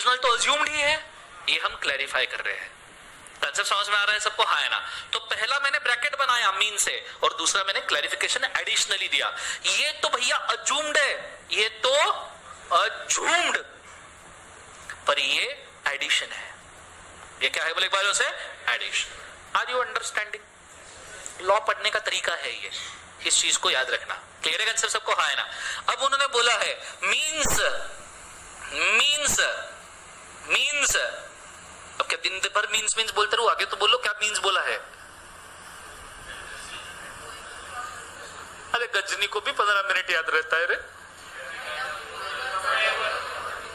तो अज्यूम्ड ही है। ये हम क्लैरिफाई कर रहे हैं। कंसेप्ट समझ में आ रहा है सबको हाँ है ना। तो पहला मैंने ब्रैकेट बनाया मीन से, और दूसरा मैंने क्लैरिफिकेशन एडिशनली दिया। ये तो भैया अजूम्ड है। ये तो अजूम्ड पर ये एडिशन है। ये क्या है बोले एक बार से addition are you understanding law पढ़ने का तरीका है ये। इस चीज़ को याद रखना। क्लियर है कंसेप्ट सबको? हाँ है ना। अब उन्होंने बोला है मीन्स मीन्स मीन्स अब क्या दिन भर मीन्स मीन्स बोलते रहो, आगे तो बोलो क्या मीन्स बोला है? अरे गजनी को भी पंद्रह मिनट याद रहता है रे।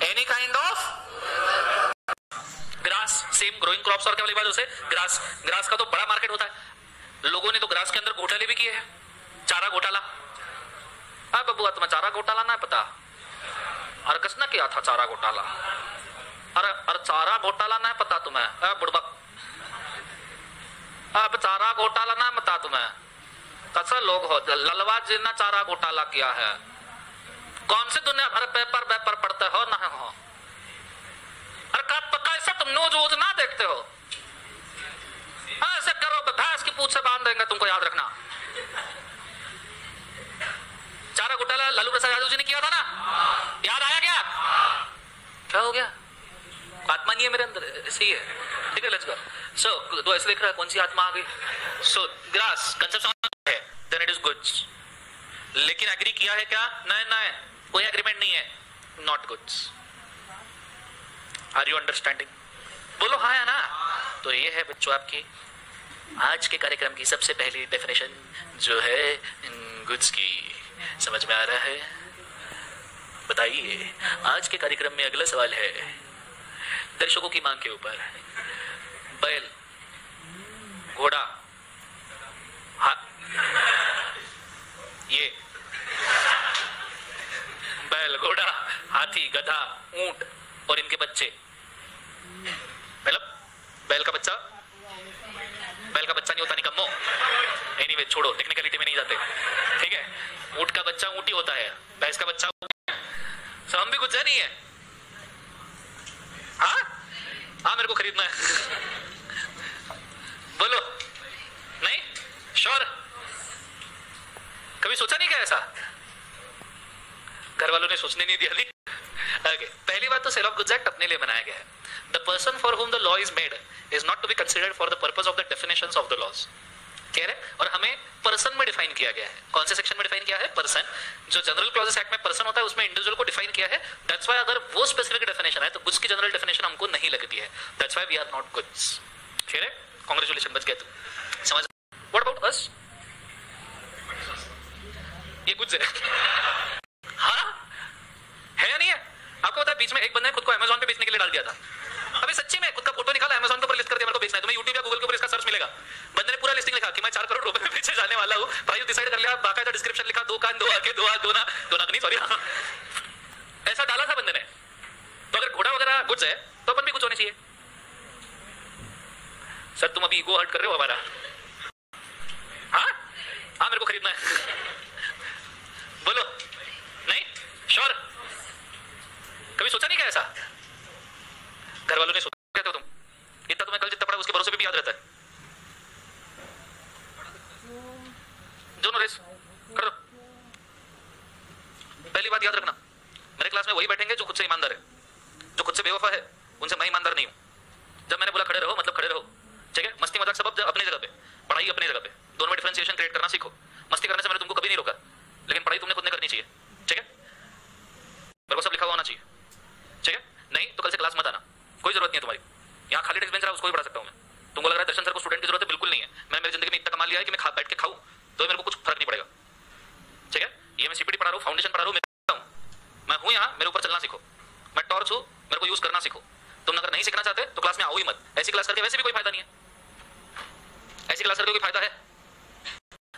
Any kind of grass same growing crops और क्या वाली बात उसे? ग्रास ग्रास का तो बड़ा मार्केट होता है। लोगों ने तो ग्रास के अंदर घोटाले भी किए हैं। चारा घोटाला। हाँ बबुआ तुम्हें चारा घोटाला ना पता। अरे किसने किया था चारा घोटाला। अरे अरे चारा घोटाला ना पता तुम्हें? बुड़बक अब चारा घोटाला ना पता तुम्हें? कैसे लोग हो, ललवा जी ने चारा घोटाला किया है। कौन सी दुनिया अरे पेपर पेपर पढ़ते हो, ना हो? अरे कैसे तुम न्यूज़ वूज ना देखते हो? ऐसे करो, भैंस की पूछ से बाँध देंगे तुमको याद रखना। चारा घोटाला लालू प्रसाद यादव जी ने किया था ना? याद आया क्या? क्या हो गया? आत्मा नहीं है मेरे अंदर ऐसे ही। ठीक है लेट्स गो सो तो ऐसे देख रहा है, कौन सी आत्मा आ गई? सो ग्रास कंसेप्ट है देन इट इज़ गुड्स लेकिन एग्री किया है क्या? नहीं नहीं कोई एग्रीमेंट नहीं है। Not goods are you understanding बोलो हाँ है ना? तो ये है बच्चों आपकी। आज के कार्यक्रम की सबसे पहली डेफिनेशन जो है गुड्स की। समझ में आ रहा है? बताइए, आज के कार्यक्रम में अगला सवाल है दर्शकों की मांग के ऊपर। बैल, घोड़ा ये। बैल, घोड़ा, हाथी, गधा, ऊँट और इनके बच्चे। मतलब बैल का बच्चा? बैल का बच्चा नहीं होता, निकम्मो। एनीवे छोड़ो टेक्निकलिटी में नहीं जाते। ठीक है? ऊँट का बच्चा ऊंटी होता है। भैंस का बच्चा सो हम भी कुछ है नहीं है। हाँ? हाँ मेरे को खरीदना है। बोलो। नहीं? श्योर? कभी सोचा नहीं क्या ऐसा? घर वालों ने सोचने नहीं दिया नहीं। okay. पहली बात तो सेल ऑफ़ गुड्स एक्ट अपने लिए बनाया गया है। The person for whom the law is made is not to be considered for the purpose of the definition of the laws clear है और हमें पर्सन में डिफाइन किया गया है। कौन से सेक्शन में डिफाइन किया है? पर्सन जो जनरल क्लॉजेस एक्ट में पर्सन होता है, उसमें इंडिविजुअल को डिफाइन किया है। दैट्स व्हाई अगर वो स्पेसिफिक डेफिनेशन है तो गुड्स की जनरल डेफिनेशन हमको नहीं लगती है। That's why we are not goods clear है? कांग्रेचुलेशन बच गया तू। समझ व्हाट अबाउट अस ये गुड्स है। हाँ? है या नहीं है? आपको पता है, बीच में एक बंदे ने खुद को अमेजोन पे बेचने के लिए डाल दिया था। अभी सच्ची में खुद का फ़ोटो निकाला अमेजोन ऊपर लिस्ट कर दिया, मेरे को बेचना है। तुम्हें यूट्यूब या गूगल के ऊपर इसका सर्च मिलेगा। बंदे ने पूरा लिस्टिंग लिखा कि मैं चार करोड़ रुपए बेचे जाने वाला हूँ। भाई डिसाइड कर लिया, बाकायदा डिस्क्रिप्शन लिखा, दो कान, दो आगे दो हाथ, दो ना, दो नाक, नहीं सॉरी ऐसा डाला था बंदे ने। तो अगर घोड़ा वगैरह गुड्स है तो अपन भी कुछ होने चाहिए। सर, तुम अभी ईगो हर्ट कर रहे हो हमारा। हाँ? हाँ मेरे को खरीदना है। बोलो। नहीं? श्योर कभी सोचा नहीं क्या ऐसा? घर वालों ने सोचा इतना कल जितना पड़ा उसके भरोसे पे भी याद रहता है। जो नरेश कर पहली बात याद रखना, मेरे क्लास में वही बैठेंगे जो खुद से ईमानदार है, जो खुद से बेवफा है, उनसे मैं ईमानदार नहीं हूँ। जब मैंने बोला खड़े रहो मतलब खड़े रहो। ठीक है? मस्ती मज़ाक सब अपनी जगह पे, पढ़ाई अपनी जगह पे। दोनों में डिफरेंशिएशन क्रिएट करना सीखो। मस्ती करने से मैंने तुमको कभी नहीं रोका, लेकिन पढ़ाई तुमने खुद ने करनी चाहिए। ठीक है? मेरे को सब लिखा हुआ होना चाहिए। ठीक है? नहीं तो कल से क्लास मत आना। कोई ज़रूरत नहीं है तुम्हारी। यहाँ खाली डेस्क बेंच रहा, उसको भी पढ़ा सकता हूँ मैं। तुमको लग रहा है दर्शन सर को स्टूडेंट की ज़रूरत है? बिल्कुल नहीं है। मैंने मेरी ज़िंदगी में इतना कमा लिया है कि मैं खा, बैठ के खाऊं तो मेरे को कुछ फ़र्क नहीं पड़ेगा। ठीक है? ये मैं सीपीटी पढ़ा रहा हूँ फाउंडेशन पढ़ा रहा हूँ, मैं हूँ। यहाँ, मेरे ऊपर चलना सीखो। मैं टॉर्च हूँ, मेरे को यूज़ करना सीखो। तुम अगर नहीं सीखना चाहते तो क्लास में आओ ही मत। ऐसी क्लास करके वैसे भी कोई फ़ायदा नहीं है। ऐसी क्लास करके कोई फ़ायदा है?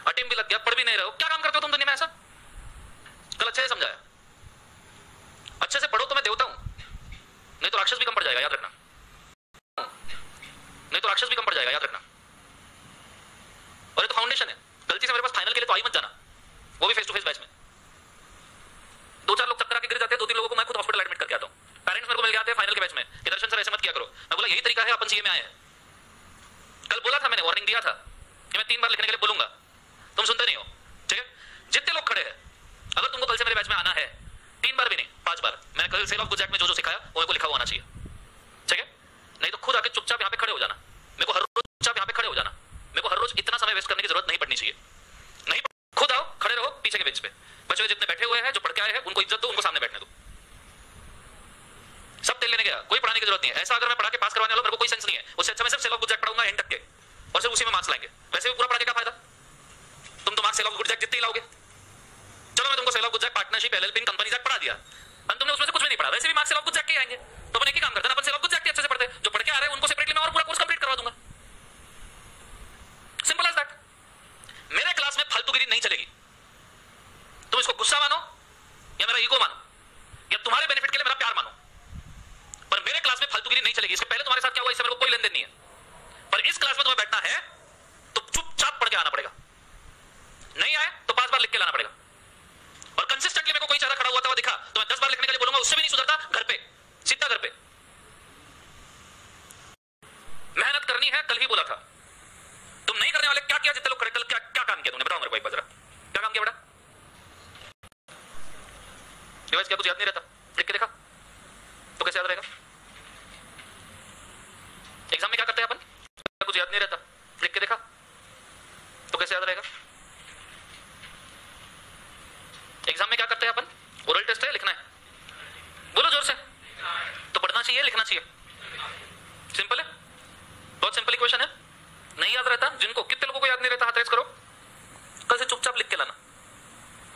अटेम भी लग गया, पढ़ भी नहीं रहे हो। क्या काम करते हो तुम दुनिया में ऐसा? कल अच्छे से समझाया। अच्छे से पढ़ो तो मैं देवता हूँ। नहीं तो राक्षस भी कम पड़ जाएगा, याद रखना। नहीं तो राक्षस भी कम पड़ जाएगा, याद रखना। और ये तो फाउंडेशन है। गलती से मेरे पास फाइनल के लिए तो आई मत जाना। वो भी फेस टू फेस बैच में। दो चार लोग चक्कर आके गिर जाते हैं, दो तीन लोगों को मैं खुद हॉस्पिटल एडमिट करके आता हूँ। पेरेंट्स मेरे को मिल गया फाइनल के बैच में। कि दर्शन सर ऐसे मत किया करो। मैं बोला, यही तरीका है, अपन सीए में आए हैं। कल बोला था मैंने वार्निंग दिया था कि मैं तीन बार लिखने के लिए बोलूँगा। तुम सुनते नहीं हो, ठीक है? जितने लोग खड़े हैं, अगर तुमको कल से मेरे बैच में आना है, तीन बार भी नहीं, पाँच बार। मैंने कल सेल ऑफ़ गुजरात में जो जो सिखाया वो मेरे को लिखा हुआ आना चाहिए ठीक है नहीं तो खुद आके चुपचाप यहाँ पे खड़े हो जाना मेरे को हर रोज चुपचाप यहाँ पे खड़े हो जाना मेरे को हर रोज इतना समय वेस्ट करने की ज़रूरत नहीं पड़नी चाहिए नहीं खुद आओ खड़े रहो पीछे के बेंच पे बचे हुए जितने बैठे हुए हैं जो पढ़ के आए हैं उनको इज़्ज़त दो उनको सामने बैठने दो सब तेल लेने गया कोई पढ़ाने की ज़रूरत नहीं है ऐसा अगर मैं पढ़ा के पास करवाने वाला मेरे को कोई सेंस नहीं है उससे अच्छा मैं सिर्फ़ सेल ऑफ़ गुजरात पढ़ाऊँगा एंड तक के और सिर्फ़ उसी में मार्क्स लाएँगे वैसे भी पूरा पढ़ा के क्या फ़ायदा तुम तो मार्क्स सेल ऑफ़ गुजरात जितने ही लाओगे चलो मैं तुमको sale of Gujarat partnership LLP company तक पढ़ा दिया और तुमने उसमें से कुछ भी नहीं पढ़ा वैसे भी मार्क्स सेल ऑफ़ गुजरात के आएँगे तो अपन एक ही काम करते हैं अपन सेल ऑफ़ गुजरात अच्छे से पढ़ते जो पढ़ के आ रहे हैं उनको सेपरेटली मैं और पूरा कोर्स कंप्लीट करवा दूँगा सिंपल एज दैट मेरे क्लास में फालतूगिरी नहीं चलेगी तुम इसको गुस्सा मानो या मेरा ईगो मानो, या तुम्हारे बेनिफिट के लिए मेरा प्यार मानो। पर मेरे क्लास में फालतूगिरी नहीं चलेगी। इसके पहले तुम्हारे साथ क्या हुआ, इससे मेरे को कोई लेन नहीं है। पर इस क्लास में तुम्हें बैठना है तो चुपचाप पढ़ के आना पड़ेगा। नहीं आए तो पाँच बार लिख के लाना पड़ेगा। और कंसिस्टेंटली मेरे को कोई चारा खड़ा हुआ था दिखा तो मैं दस बार लिखने के लिए बोलूँगा, उससे भी नहीं सुधरता, घर पे, सीधा घर पे। मेहनत करनी है, कल ही बोला था। तुम नहीं करने वाले, क्या किया जितने लोग खड़े, कल क्या क्या काम किया तुमने? बताओ मेरे को एक बार क्या काम किया बेटा? डिवाइस क्या कुछ याद नहीं रहता लिख के देखा तो कैसे याद रहेगा एग्ज़ाम में क्या करते हैं अपन कुछ याद नहीं रहता लिख के देखा तो कैसे याद रहेगा एग्ज़ाम में क्या करते हैं अपन ओरल टेस्ट है लिखना है बोलो ज़ोर से तो पढ़ना चाहिए लिखना चाहिए सिंपल है बहुत सिंपल इक्वेशन है नहीं याद रहता जिनको कितने लोगों को याद नहीं रहता हाथ रेस करो कल से चुपचाप लिख के लाना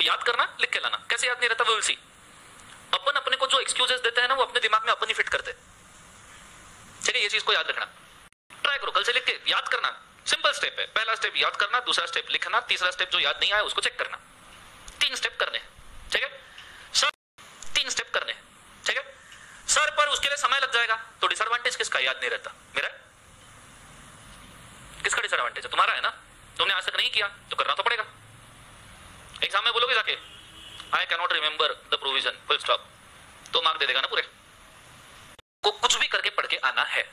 याद करना लिख के लाना कैसे याद नहीं रहता वो विल सी अपन अपने को जो एक्सक्यूजेस देते हैं ना, वो अपने दिमाग में अपन ही फिट करते ठीक है ये चीज़ को याद रखना। ट्राई करो, कल से लिख के याद करना। सिंपल स्टेप है। पहला स्टेप याद करना, दूसरा स्टेप लिखना, तीसरा स्टेप जो याद नहीं आया, उसको चेक करना। तीन स्टेप करने ठीक है? सर, तीन स्टेप करने ठीक है? सर पर उसके लिए समय लग जाएगा। तो डिसएडवांटेज किसका? याद नहीं रहता। मेरा किसका डिसएडवांटेज है? तुम्हारा है ना? तुमने आज तक नहीं किया तो करना तो पड़ेगा। एग्ज़ाम में बोलोगे जाके? I cannot remember the provision full stop तो मार्क दे देगा ना पूरे? को कुछ भी करके पढ़ के आना है।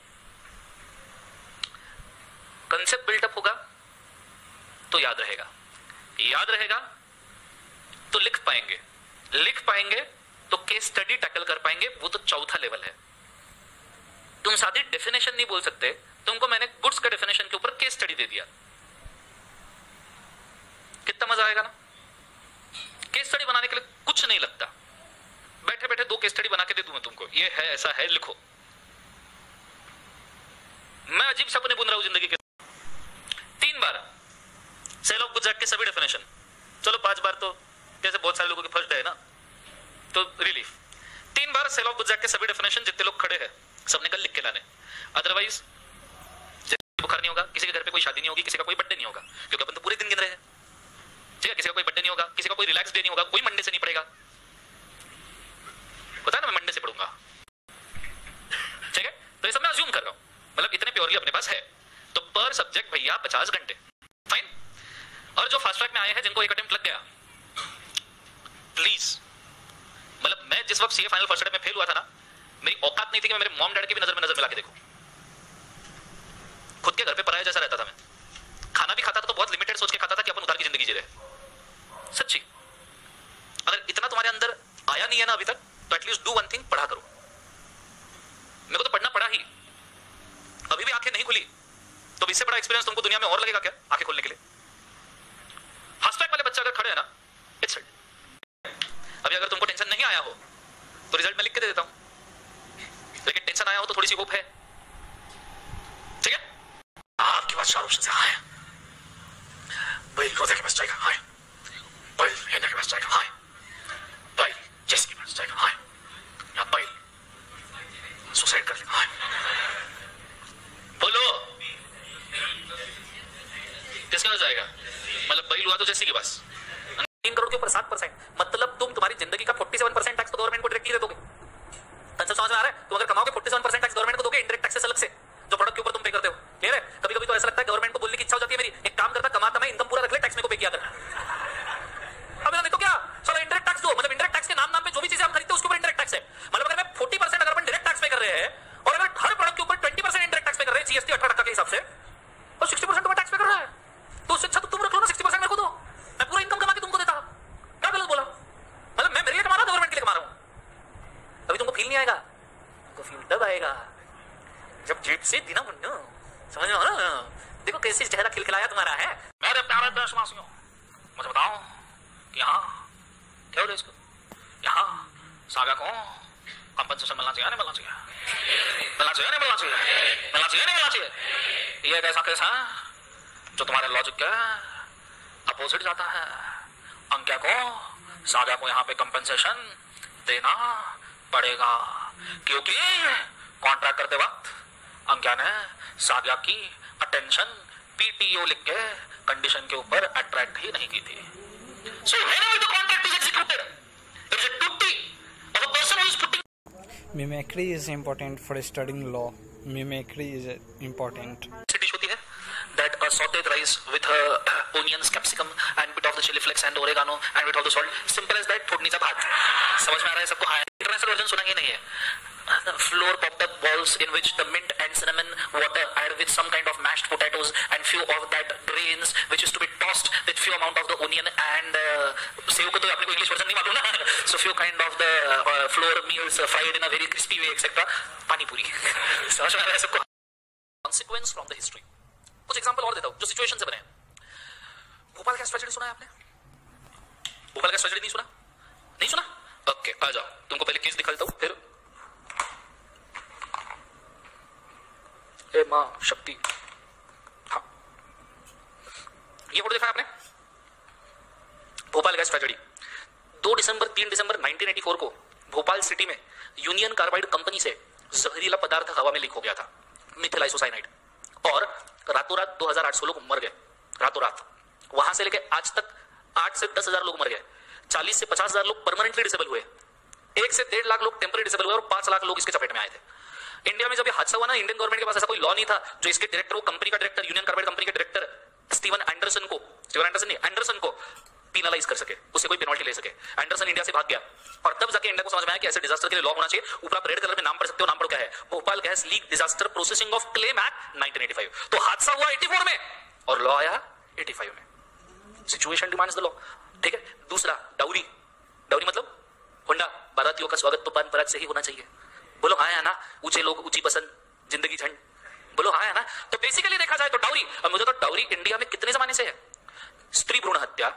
कंसेप्ट बिल्डअप होगा तो याद रहेगा। याद रहेगा तो लिख पाएँगे। लिख पाएँगे तो केस स्टडी टैकल कर पाएँगे। वो तो चौथा लेवल है। तुम सादी डेफिनेशन नहीं बोल सकते। तुमको मैंने गुड्स का डेफिनेशन के ऊपर केस स्टडी दे दिया। कितना मज़ा आएगा ना? केस स्टडी बनाने के लिए कुछ नहीं लगता। बैठे बैठे दो केस स्टडी बना के दे दूँ मैं तुमको। ये है, ऐसा है, लिखो। मैं अजीब सपने बुन रहा हूँ ज़िंदगी के। तीन बार। सेल ऑफ़ गुजरात के सभी डेफिनेशन चलो पाँच बार तो जैसे बहुत सारे लोगों के फ़र्स्ट है ना तो रिलीफ तीन बार सेल ऑफ़ गुजरात के सभी डेफिनेशन जितने लोग खड़े हैं, सबने कल लिख के लाने। अदरवाइज़ बुखार नहीं होगा, किसी के घर पे कोई शादी नहीं होगी, किसी का कोई बर्थडे नहीं होगा, क्योंकि अपन तो पूरे दिन गिन रहे हैं। ठीक है किसी का कोई बर्थडे नहीं होगा, किसी का कोई रिलैक्स डे नहीं होगा, कोई मंडे से नहीं पड़ेगा। पता ना मैं मंडे से पढ़ूँगा। ठीक है? तो ये सब मैं अज्यूम कर रहा हूँ। मतलब इतने प्योरली अपने पास है। तो पर सब्जेक्ट भैया पचास घंटे। फाइन और जो फास्ट ट्रैक में आए हैं, जिनको एक अटेम्प्ट लग गया। प्लीज़ मतलब मैं जिस वक्त सीए फाइनल फ़र्स्ट में फेल हुआ था ना, मेरी औकात नहीं थी कि मैं मेरे मॉम डैड की भी नज़र में नज़र मिला के देखूँ। खुद के घर पे पराया जैसा रहता था मैं। खाना भी खाता था तो बहुत लिमिटेड सोच के खाता था कि अपन उधार की ज़िंदगी जी रहे। सच्ची। अगर इतना तुम्हारे अंदर आया नहीं है ना अभी तक तो एटलीस्ट डू वन थिंग पढ़ा करो। मेरे को तो पढ़ना पड़ा ही। अभी भी आँखें नहीं खुली तो इससे बड़ा एक्सपीरियंस तुमको दुनिया में और लगेगा क्या, आँखें खोलने के लिए? हास्टैग वाले बच्चे अगर खड़े हैं ना इट्स अभी अगर तुमको टेंशन नहीं आया हो तो रिज़ल्ट में लिख के दे देता हूँ। लेकिन टेंशन आया हो तो थोड़ी सी होप है। ठीक है? आपके पास चार ऑप्शन है। भाई रोजा के पास जाएगा तो जैसे के पास करोड़ के ऊपर सात परसेंट। मतलब तुम तुम्हारी ज़िंदगी का फोर्टी सेवन परसेंट टैक्स तो गवर्नमेंट को डायरेक्टली दे दोगे कंसेप्ट समझ में आ रहा है तुम अगर कमाओगे forty seven percent tax government को दोगे इंडायरेक्ट टैक्सेस अलग से जो प्रोडक्ट के ऊपर तुम पे करते हो क्लियर है कभी कभी तो ऐसा लगता है गवर्नमेंट को बोलने की इच्छा हो जाती है मेरी एक काम करता कमाता मैं इनकम पूरा रख ले टैक्स मेरे को पे किया कर अब नहीं तो क्या चलो इंडायरेक्ट टैक्स दो मतलब इंडायरेक्ट टैक्स के नाम नाम पे जो भी चीज़ें हम खरीदते हैं उसके ऊपर इंडायरेक्ट टैक्स है मतलब अगर मैं फोर्टी परसेंट अगर अपन डायरेक्ट टैक्स पे कर रहे आएगा जब जीप से दिना मुन्नू समझ में आ रहा देखो कैसे चेहरा खिलखिलाया तुम्हारा है मेरे प्यारे देशवासियों मुझे बताओ कि यहाँ क्या हो इसको यहाँ सागा को? कंपनसेशन मिलना चाहिए, नहीं मिलना चाहिए? मिलना चाहिए, नहीं मिलना चाहिए? मिलना चाहिए, नहीं मिलना चाहिए? ये एक ऐसा केस है, जो तुम्हारे लॉजिक के अपोजिट जाता है। अंक्या को सागा को यहाँ पे कंपनसेशन देना पड़ेगा, क्योंकि कॉन्ट्रैक्ट करते वक्त अंक्या ने सागा की अटेंशन पीटीओ लिख के कंडीशन के ऊपर अट्रैक्ट ही नहीं की थी। Mimicry is important for studying law mimicry is important simple as that फुटनी का भात समझ में आ रहा है सबको हाई इंटरनेशनल वर्जन सुनेंगे नहीं है floor popped up balls in which the mint and cinnamon water added with some kind of mashed potatoes and few of that grains which is to be tossed with few amount of the onion and uh, save को तो अपने को English version नहीं मालूम ना so few kind of the uh, flour meals uh, fried in a very crispy way etc पानी पूरी समझ में आ रहा है सबको consequence from the history कुछ एग्जांपल और देता हूँ जो सिचुएशन से बने हैं भोपाल गैस ट्रेजेडी सुना है आपने भोपाल गैस ट्रेजेडी नहीं सुना नहीं सुना ओके okay, आ जाओ तुमको पहले केस दिखा देता हूँ फिर ए माँ, शक्ति। हाँ। ये फ़ोटो देखा आपने? Bhopal gas tragedy. दो दिसंबर, तीन दिसंबर 1984 को भोपाल सिटी में यूनियन कार्बाइड कंपनी से जहरीला पदार्थ हवा में लीक हो गया था मिथिल आइसोसाइनाइड और रातों रात 2800 लोग मर गए। रातों रात वहाँ से लेके आज तक आठ से दस हज़ार लोग मर गए। चालीस से पचास हज़ार लोग परमानेंटली डिसेबल हुए। एक से डेढ़ लाख लोग टेम्पररी डिसेबल हुए और पाँच लाख लोग इसके चपेट में आए थे। इंडिया में जब हादसा हुआ ना इंडियन गवर्नमेंट के पास ऐसा कोई लॉ नहीं था, जो इसके डायरेक्टर वो कंपनी का डायरेक्टर यूनियन कार्बाइड कंपनी के डायरेक्टर स्टीवन एंडरसन को स्टीवन एंडरसन नहीं एंडरसन को पीनालाइज कर सके उससे कोई पेनल्टी ले सके। एंडरसन इंडिया से भाग गया। और तब जाके इंडिया को समझ में आया कि ऐसे डिजास्टर के लिए लॉ होना चाहिए। ऊपर आप रेड कलर में नाम पढ़ सकते हो, नाम पढ़ क्या है? Bhopal gas leak disaster processing of claim act 1985 तो हादसा हुआ 84 में, और लॉ आया 85 में। सिचुएशन डिमांड्स द लॉ ठीक है? दूसरा डाउरी डाउरी मतलब होंडा बारातियों का स्वागत तो पान पराग से ही होना चाहिए। बोलो हाँ है ना? ऊँचे लोग, ऊँची पसंद, ज़िंदगी झंड। बोलो हाँ है ना? तो बेसिकली देखा जाए तो डाउरी और मुझे तो डाउरी इंडिया में कितने जमाने से है? स्त्री भ्रूण हत्या,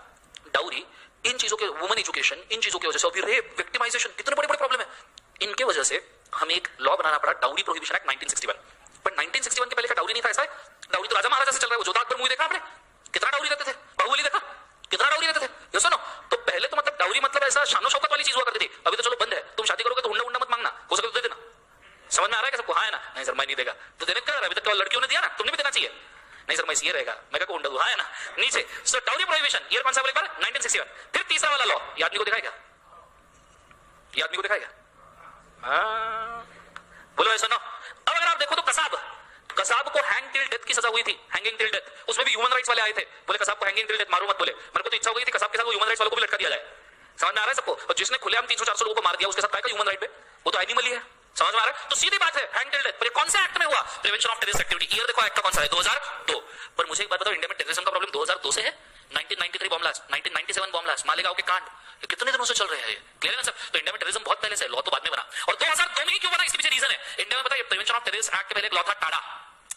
डाउरी, इन चीज़ों के वुमन एजुकेशन इन चीज़ों की वजह से अभी रेप विक्टिमाइजेशन कितने बड़े बड़े प्रॉब्लम है। इनके वजह से हमें एक लॉ बनाना पड़ा, डाउरी प्रोहिबिशन एक्ट 1961 पर 1961 के पहले का डाउरी नहीं था ऐसा? है डाउरी तो राजा महाराजा से चल रहा है, वो जोधा अकबर मूवी देखा आपने? कितना डाउरी रहते थे? बाहुबली देखा? कितना डाउरी रहते थे? सुनो तो पहले तो मतलब डाउरी मतलब ऐसा शानो शौकत वाली चीज़ हुआ करती थी। अभी तो चलो बंद है, तुम शादी करोगे तो हुंडा हुंडा मत मांगना हो सके तो दे देना समझ में आ रहा है सबको हाँ है ना? नहीं सर मैं नहीं देगा। तो देने का अभी तक तो लड़कियों ने दिया ना? तुमने भी देना चाहिए? नहीं सर मैं ये रहेगा। मैं क्या दूँ हाँ है ना? नीचे। सो डाउरी प्रोहिबिशन ईयर कौन सा बोले एक बार 1961 फिर तीसरा वाला लॉ ये आदमी को दिखाएगा ये आदमी को दिखाएगा हाँ। बोलो ऐसा ना अब अगर आप देखो तो कसाब। कसाब को हैंग टिल डेथ की सजा हुई थी। हैंगिंग टिल डेथ उसमें भी ह्यूमन राइट्स वाले आए थे। बोले कसाब को हैंगिंग टिल डेथ मारो मत बोले। मेरे को तो इच्छा हो गई थी कसाब के साथ ह्यूमन राइट्स वालों को भी लटका दिया जाए। समझ में आ रहा है सबको? और जिसने खुलेआम तीन सौ चार सौ लोगों को मार दिया उसके साथ काय ह्यूमन राइट पे? वो तो एनिमल ही है। समझ में आ रहा है? तो सीधी बात है हैंडल्ड पर कौन से एक्ट में हुआ? Prevention of terrorist activity year देखो एक्ट का कौन सा है? 2002 पर मुझे एक बात बताओ इंडिया में टेररिज्म का प्रॉब्लम 2002 से है? 1993 bomb blast 1997 bomb blast Malegaon के कांड। ये कितने दिनों से चल रहे हैं क्लियर है सर तो इंडिया में टेररिज्म बहुत पहले से लॉ तो बाद में बना। और 2002 में ही क्यों बना? इसके पीछे रीजन है। इंडिया में पता है प्रिवेंशन ऑफ़ टेररिस्ट एक्ट पहले लॉ था, टाडा।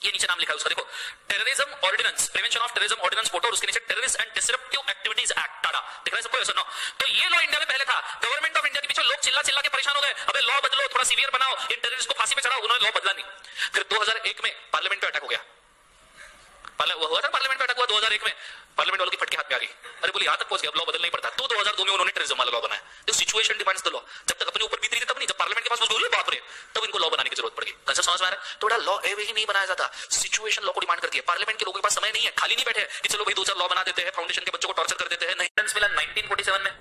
ये नीचे नाम लिखा है उसका, देखो। Terrorism ordinance prevention of terrorism ordinance code और उसके नीचे terrorist and disruptive activities act TADA. दिख रहा है सबको? सुनो तो ये लॉ इंडिया में पहले था। गवर्नमेंट ऑफ़ इंडिया के पीछे लोग चिल्ला चिल्ला के परेशान हो गए। अबे लॉ बदलो, थोड़ा सीवियर बनाओ। इन टेररिस्ट को फांसी पे चढ़ाओ। उन्होंने लॉ बदला नहीं। फिर 2001 में पार्लियामेंट पे अटैक हो गया। वो हुआ था पार्लियामेंट में अटैक हुआ 2001 में। पार्लियामेंट वालों की फटके हाथ में आ गई। अरे बोले, यहाँ तक पहुँच गया। अब लॉ बदलना ही पड़ता। तो 2002 में उन्होंने टेररिज्म वाला लॉ बनाया। तो सिचुएशन डिमांड्स द लॉ जब तक अपने पार्लियामेंट के पास बोले बाप रे। तब इनको लॉ बनाने की ज़रूरत पड़ गई। कंसेप्ट समझ में आ रहा है? तो बड़ा लॉ एवे ही नहीं बनाया जाता। सिचुएशन लॉ को डिमांड करती है। पार्लियामेंट के लोगों के पास समय नहीं है। खाली नहीं बैठे कि चलो भाई दो चार लॉ बना देते हैं फाउंडेशन के बच्चों को टॉर्चर कर देते हैं। नहीं मिला 1947 में।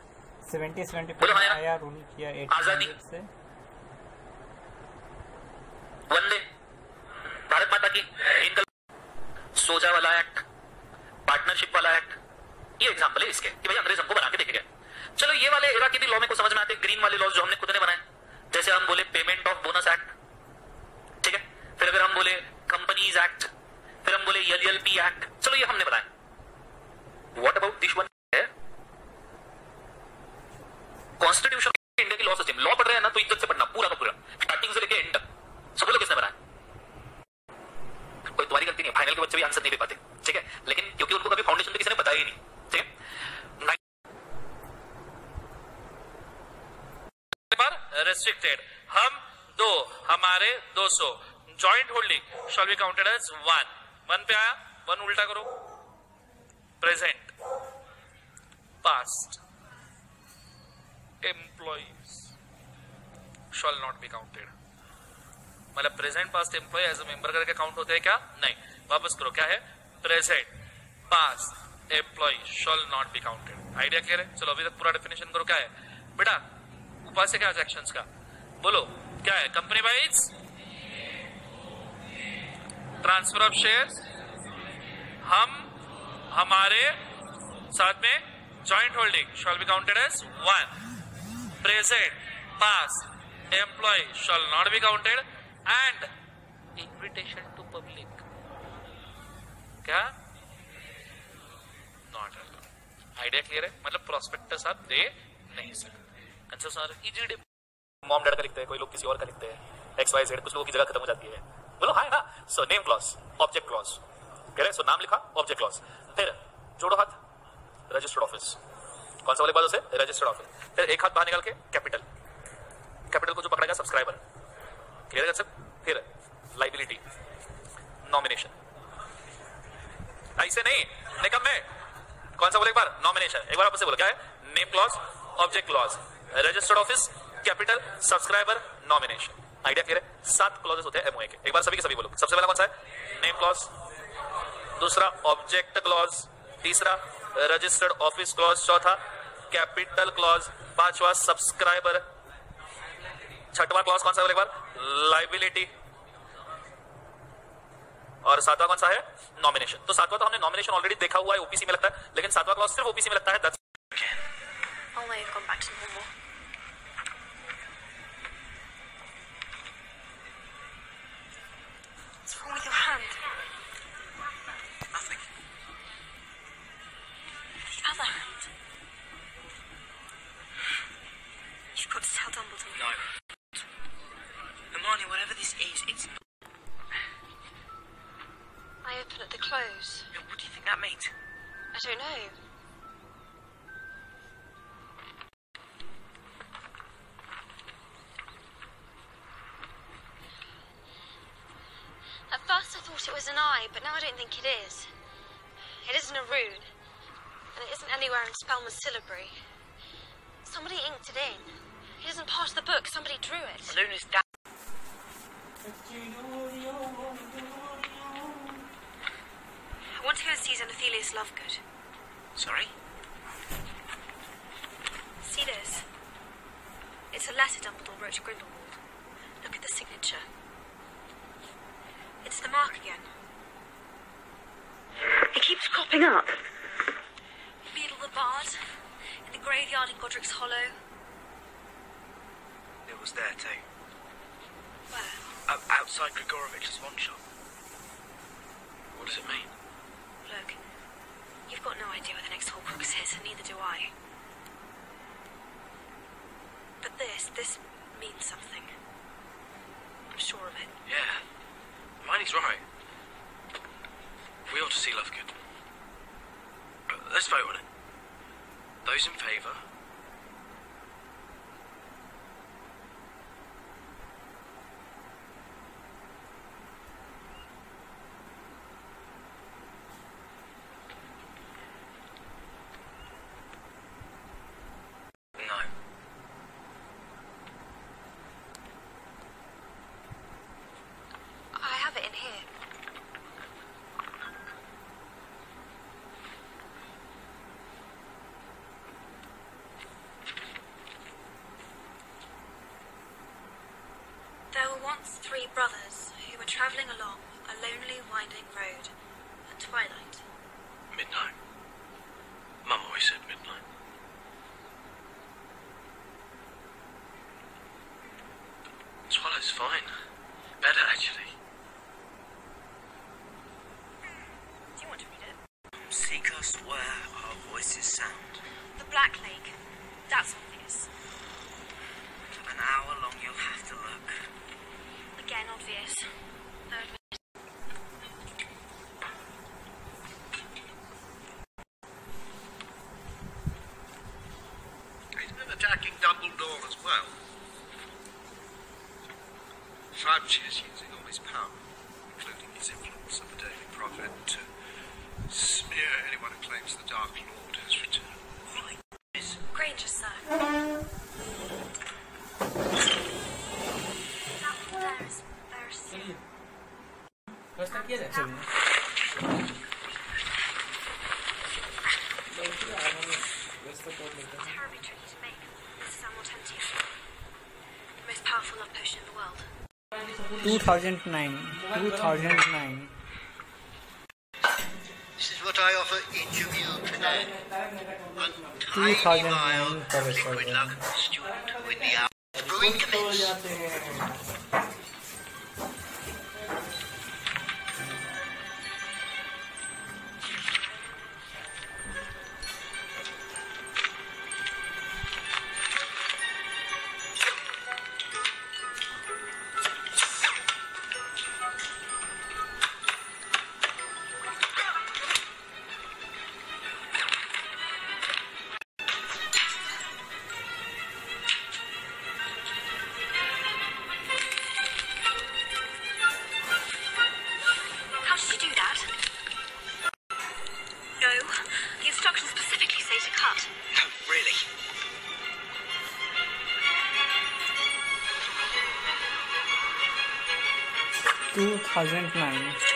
सेवेंटी सेवेंटी बोलो हाँ आया रूल किया आज़ादी। से। वंदे। भारत माता की। इनकल सोजा वाला एक्ट पार्टनरशिप वाला एक्ट ये एग्जांपल है इसके कि भाई अंग्रेज़ हमको बना के देखे गए। चलो ये वाले एरा के भी लॉ में को समझ में आते ग्रीन वाले लॉज जो हमने खुद ने बनाए। जैसे हम बोले पेमेंट ऑफ़ बोनस एक्ट ठीक है? फिर अगर हम बोले कंपनीज़ एक्ट फिर हम बोले एलएलपी एक्ट चलो ये हमने बनाया। What about this one constitution India की लॉ सिस्टम लॉ पढ़ रहे हैं ना तो इज़्ज़त से पढ़ना, पूरा का पूरा। स्टार्टिंग से लेके एंड तक। सब लोग किसने बनाया? कोई तुम्हारी गलती नहीं फाइनल के बच्चे भी आंसर नहीं दे पाते, ठीक है? लेकिन क्योंकि उनको कभी फाउंडेशन पे किसी ने बताया ही नहीं। रेस्ट्रिक्टेड हम दो, हमारे 200 joint holding shall be counted as one one पे आया, वन उल्टा करो. Present past employees shall not be counted मतलब present past employee as a member करके काउंट होते हैं क्या? नहीं. वापस करो, क्या है? Present past employee shall not be counted idea clear है? चलो, अभी तक पूरा डेफिनेशन करो, क्या है? बेटा से क्या एक्शंस का? बोलो, क्या है? Company wise transfer of share हम, हमारे साथ में joint holding shall be counted as one present past employee shall not be counted and invitation to public क्या? नॉट आइडिया क्लियर है? मतलब प्रोस्पेक्टस आप दे नहीं सकते। Concern sir easy mom dad का लिखते हैं, कोई लोग किसी और का लिखते हैं। एक्स वाई जेड कुछ लोगों की जगह खत्म हो जाती है। बोलो हाँ ना so name clause object clause कह रहे सो नाम लिखा ऑब्जेक्ट क्लॉज फिर, जोड़ो हाथ रजिस्टर्ड ऑफ़िस कौन सा वाले बात उसे? रजिस्टर्ड ऑफ़िस फिर एक हाथ बाहर निकाल के कैपिटल कैपिटल को जो पकड़ेगा सब्सक्राइबर क्लियर है सब? फिर लाइबिलिटी नॉमिनेशन ऐसे नहीं निकम में कौन सा बोले एक बार? नॉमिनेशन एक बार आपसे बोलो, क्या है? Name clause object clause registered office capital subscriber nomination idea clear है? सात क्लॉजेस होते हैं एमओए के। एक बार सभी के सभी बोलो। सबसे पहला कौन सा है? नेम क्लॉज दूसरा ऑब्जेक्ट क्लॉज तीसरा रजिस्टर्ड ऑफ़िस क्लॉज चौथा कैपिटल क्लॉज पांचवा सब्सक्राइबर छठवा क्लॉज कौन सा है एक बार? लाइबिलिटी और सातवां कौन सा है? नॉमिनेशन तो सातवां तो हमने नॉमिनेशन ऑलरेडी देखा हुआ है ओपीसी में लगता है, लेकिन सातवां क्लॉज सिर्फ़ ओपीसी में लगता है wrong with your hand? Nothing. Your other hand. You've got to tell Dumbledore. No. Hermione, whatever this is, it's not. I open at the close. What do you think that means? I don't know. At first I thought it was an eye, but now I don't think it is. It isn't a rune. And it isn't anywhere in Spellman's syllabary. Somebody inked it in. It isn't part of the book, somebody drew it. Luna's dad. I want to go and see Xenophilius Lovegood. Sorry? See this? It's a letter Dumbledore wrote to Grindelwald. Look at the signature. It's the mark again. It keeps cropping up. Beadle the Bard, in the graveyard in Godric's Hollow. It was there too. Where? O- outside Grigorovich's wand shop. What does it mean? Look, you've got no idea where the next Horcrux is, and neither do I. But this, this means something. I'm sure of it. Yeah. Hermione's right. We ought to see Lovegood. Let's vote on it. Those in favour? No. I have it in here. There were once three brothers who were travelling along a lonely, winding road at twilight. Midnight. Mum always said midnight. Twilight's fine. Better, actually. Do you want to read it? Seek us where our voices sound. The Black Lake. That's obvious. An hour long you'll have to look. Again, obvious. No admi- Sanchez using all his power, including his influence of the Daily Prophet, to smear anyone who claims the Dark Lord has returned. Granger, sir. That one there is Varys. Terribly tricky to make. This is Amortentia. The most powerful love potion in the world. 2009. 2009. This is what I offer each of you today. One 2009 tiny vial of liquid second. luck student with the hour. Brewing commence. 2009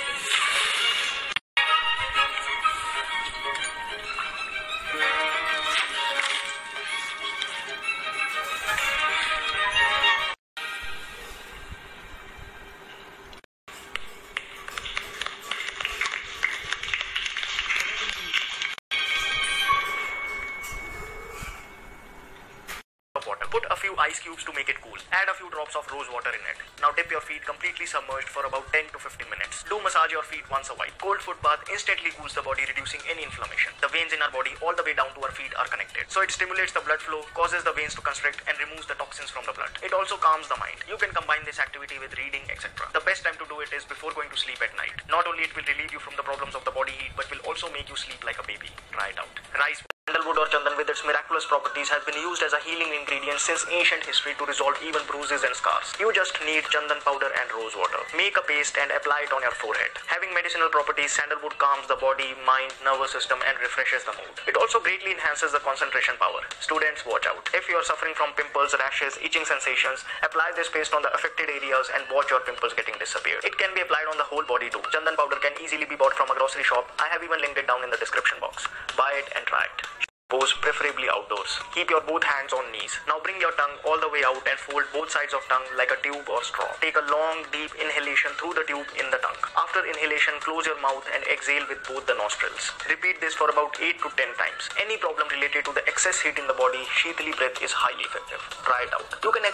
ice cubes to make it cool. Add a few drops of rose water in it. Now dip your feet completely submerged for about 10 to 15 minutes. Do massage your feet once a while. Cold foot bath instantly cools the body, reducing any inflammation. The veins in our body all the way down to our feet are connected. So it stimulates the blood flow, causes the veins to constrict and removes the toxins from the blood. It also calms the mind. You can combine this activity with reading, etc. The best time to do it is before going to sleep at night. Not only it will relieve you from the problems of the body heat, but will also make you sleep like a baby. Try it out. Rice Sandalwood or chandan with its miraculous properties has been used as a healing ingredient since ancient history to resolve even bruises and scars. You just need chandan powder and rose water. Make a paste and apply it on your forehead. Having medicinal properties, sandalwood calms the body, mind, nervous system and refreshes the mood. It also greatly enhances the concentration power. Students, watch out. If you are suffering from pimples, rashes, itching sensations, apply this paste on the affected areas and watch your pimples getting disappeared. It can be applied on the whole body too. Chandan powder can easily be bought from a grocery shop. I have even linked it down in the description box. Buy it and try it. Pose preferably outdoors. Keep your both hands on knees. Now bring your tongue all the way out and fold both sides of tongue like a tube or straw. Take a long deep inhalation through the tube in the tongue. After inhalation, close your mouth and exhale with both the nostrils. Repeat this for about 8 to 10 times. Any problem related to the excess heat in the body, Sheathly breath is highly effective. Try it out. You can